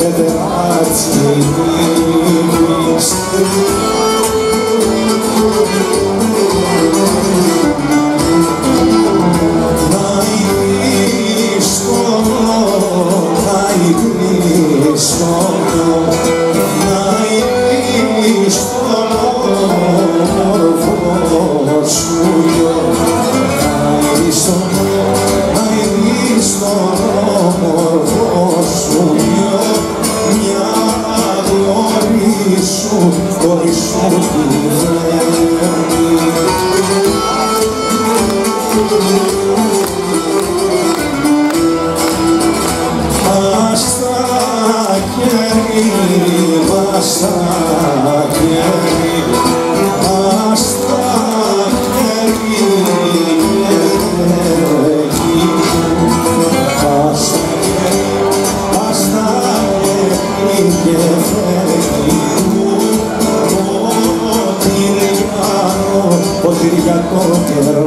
that the hearts may be Ποτήρια το καιρό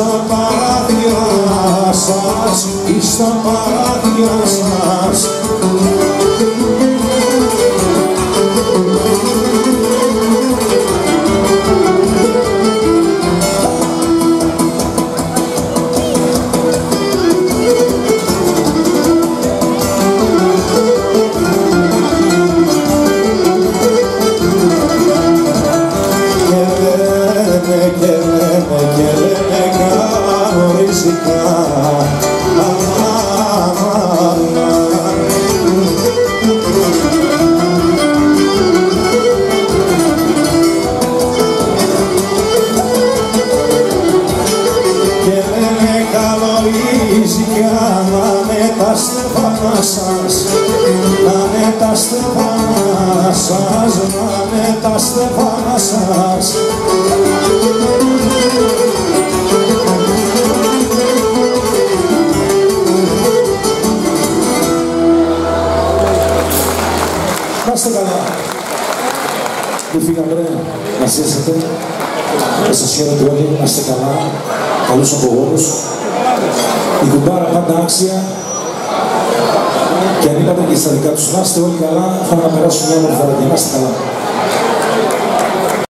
παράθυρα σας, στα παράθυρα σας. Σας να με τα στεφάνα σας να με τα στεφάνα σας Να είστε καλά. Μη φύγαμε, να ζήσετε. Να σας χαίρετε όλοι, να είστε καλά. Καλούς απογόνους. Η κουμπάρα πάντα άξια και αν είπατε και στα δικά τους, να είστε όλοι καλά, θα να περάσουμε μια μορφή. Να είστε καλά.